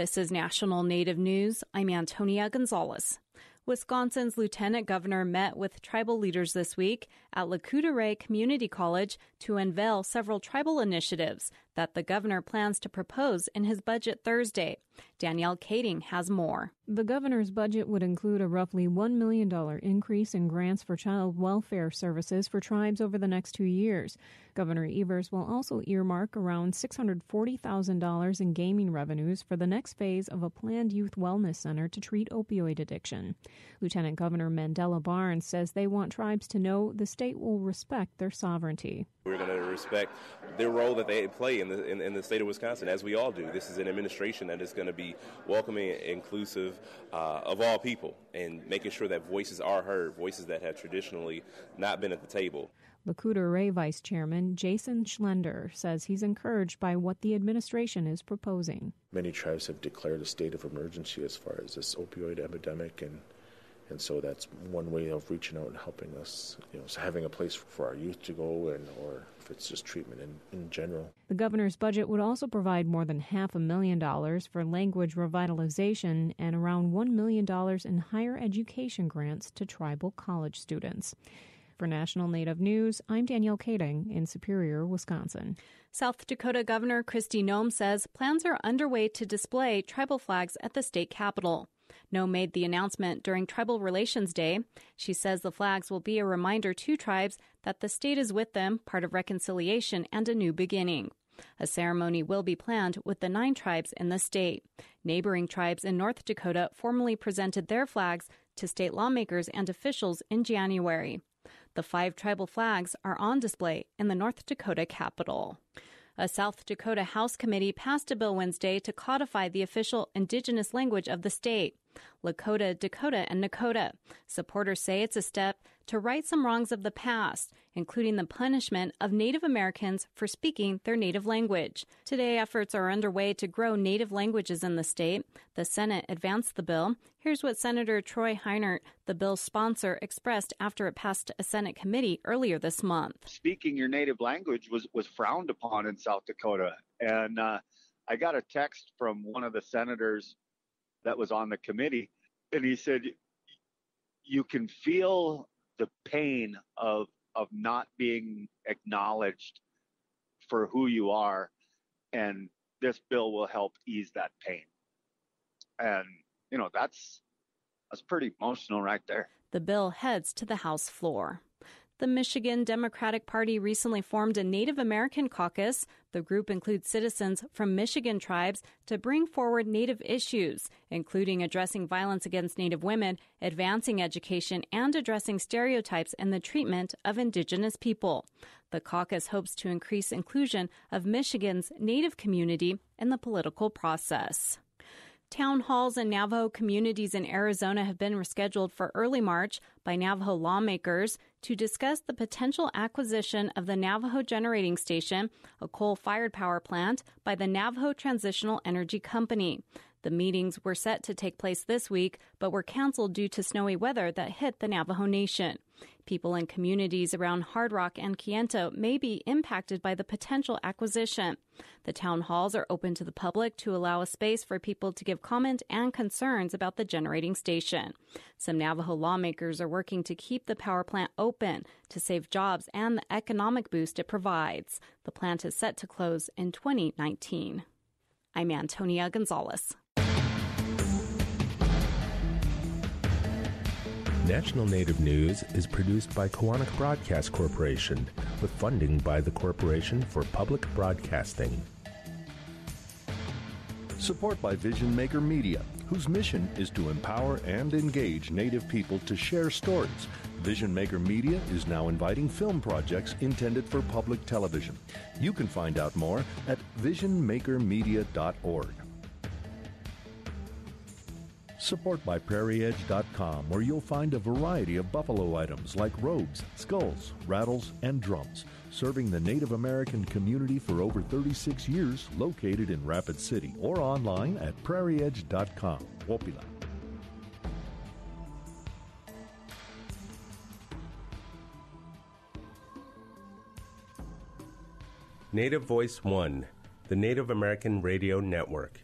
This is National Native News. I'm Antonia Gonzalez. Wisconsin's lieutenant governor met with tribal leaders this week at Lac Courte Oreilles Community College to unveil several tribal initiatives that the governor plans to propose in his budget Thursday. Danielle Kading has more. The governor's budget would include a roughly $1 million increase in grants for child welfare services for tribes over the next two years. Governor Evers will also earmark around $640,000 in gaming revenues for the next phase of a planned youth wellness center to treat opioid addiction. Lieutenant Governor Mandela Barnes says they want tribes to know the state will respect their sovereignty. We're going to respect their role that they play in the, in, in, the state of Wisconsin, as we all do. This is an administration that is going to be welcoming, and inclusive uh, of all people, and making sure that voices are heard, voices that have traditionally not been at the table. Lac Courte Oreilles Vice Chairman Jason Schlender says he's encouraged by what the administration is proposing. Many tribes have declared a state of emergency as far as this opioid epidemic and and so that's one way of reaching out and helping us, you know, having a place for our youth to go and or if it's just treatment in, in general. The governor's budget would also provide more than half a million dollars for language revitalization and around $1 million in higher education grants to tribal college students. For National Native News, I'm Danielle Kading in Superior, Wisconsin. South Dakota Governor Kristi Noem says plans are underway to display tribal flags at the state capitol. Noem made the announcement during Tribal Relations Day. She says the flags will be a reminder to tribes that the state is with them, part of reconciliation and a new beginning. A ceremony will be planned with the nine tribes in the state. Neighboring tribes in North Dakota formally presented their flags to state lawmakers and officials in January. The five tribal flags are on display in the North Dakota Capitol. A South Dakota House committee passed a bill Wednesday to codify the official indigenous language of the state. Lakota, Dakota, and Nakota. Supporters say it's a step to right some wrongs of the past, including the punishment of Native Americans for speaking their native language. Today, efforts are underway to grow native languages in the state. The Senate advanced the bill. Here's what Senator Troy Heinert, the bill's sponsor, expressed after it passed a Senate committee earlier this month. Speaking your native language was, was frowned upon in South Dakota. And uh, I got a text from one of the senators that was on the committee, and he said, "You can feel the pain of of not being acknowledged for who you are, and this bill will help ease that pain." And you know that's that's pretty emotional right there. The bill heads to the House floor. The Michigan Democratic Party recently formed a Native American caucus. The group includes citizens from Michigan tribes to bring forward Native issues, including addressing violence against Native women, advancing education, and addressing stereotypes in the treatment of Indigenous people. The caucus hopes to increase inclusion of Michigan's Native community in the political process. Town halls in Navajo communities in Arizona have been rescheduled for early March by Navajo lawmakers to discuss the potential acquisition of the Navajo Generating Station, a coal fired power plant, by the Navajo Transitional Energy Company. The meetings were set to take place this week, but were canceled due to snowy weather that hit the Navajo Nation. People in communities around Hard Rock and Kayenta may be impacted by the potential acquisition. The town halls are open to the public to allow a space for people to give comment and concerns about the generating station. Some Navajo lawmakers are working to keep the power plant open to save jobs and the economic boost it provides. The plant is set to close in 2019. I'm Antonia Gonzalez. National Native News is produced by Koahnic Broadcast Corporation with funding by the Corporation for Public Broadcasting. Support by Vision Maker Media, whose mission is to empower and engage Native people to share stories. Vision Maker Media is now inviting film projects intended for public television. You can find out more at visionmakermedia.org. Support by PrairieEdge.com, where you'll find a variety of buffalo items like robes, skulls, rattles, and drums, serving the Native American community for over 36 years, located in Rapid City, or online at PrairieEdge.com. Wopila. Native Voice One, the Native American Radio Network.